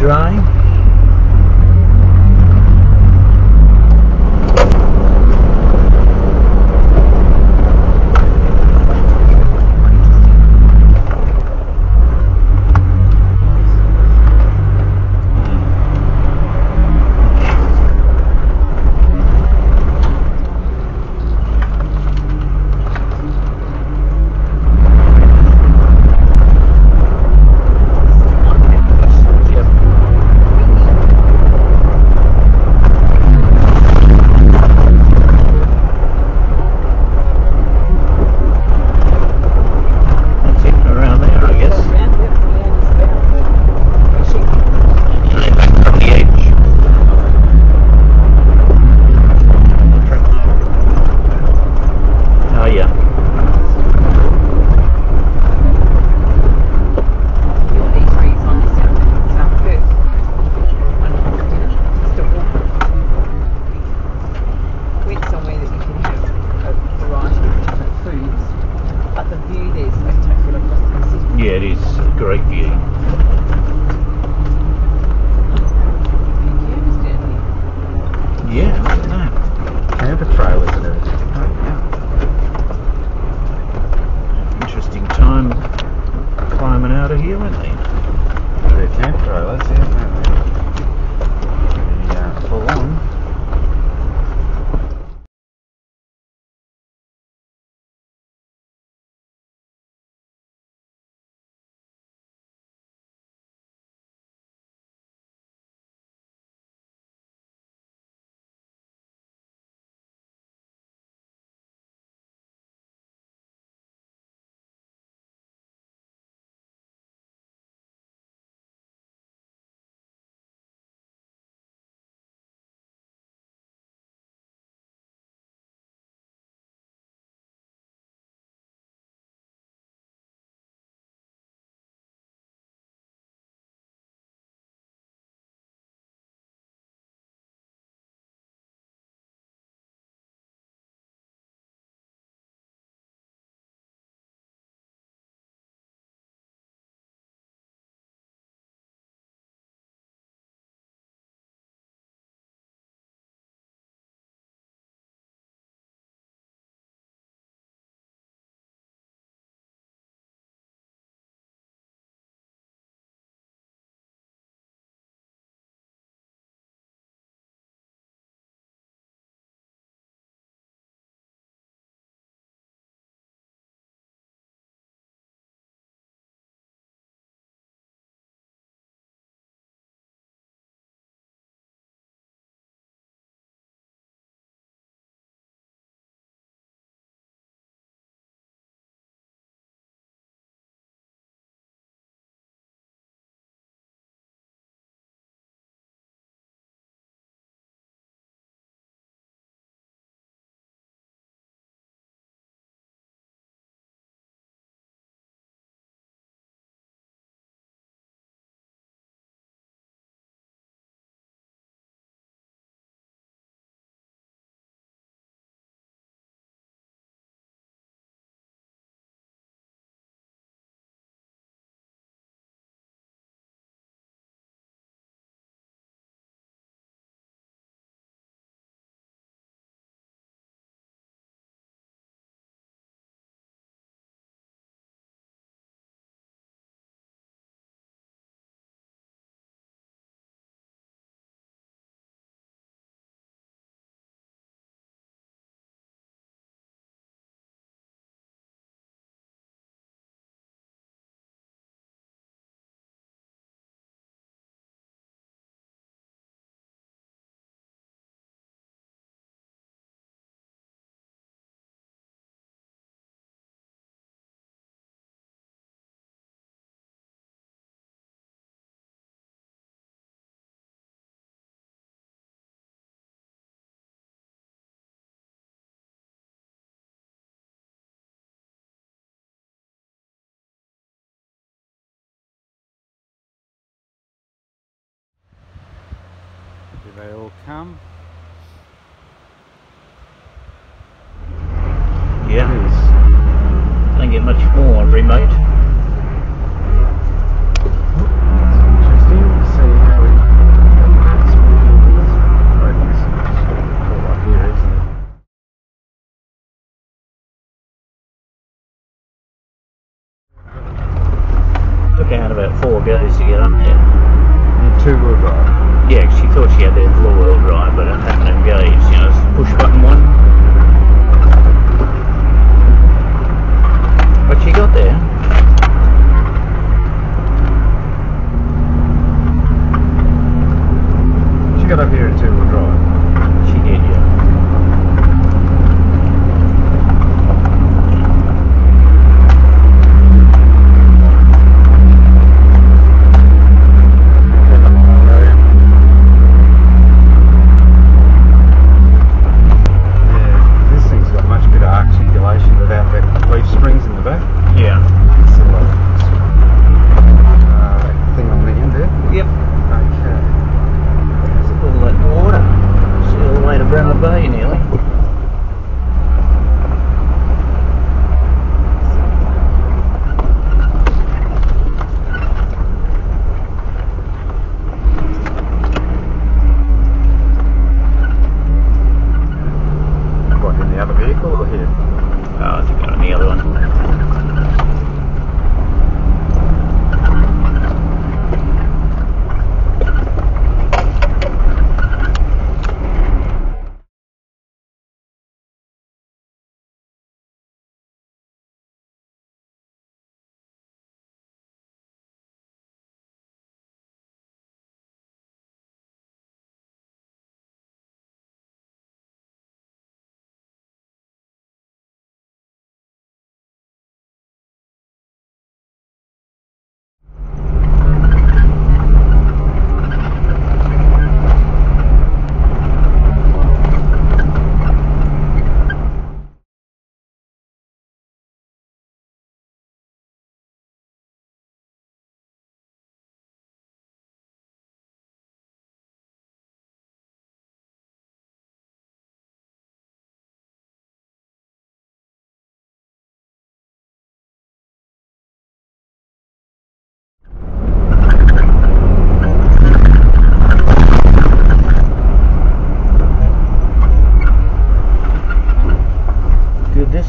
dry. They all come? Yeah. Don't get much more remote. Interesting to see how he acts with I think it's all up here, isn't it? Took out about four goes to get up there. And two wheel drive. Yeah, thought she had the four-wheel drive, but it haven't engaged. You know, push button one.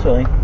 Way.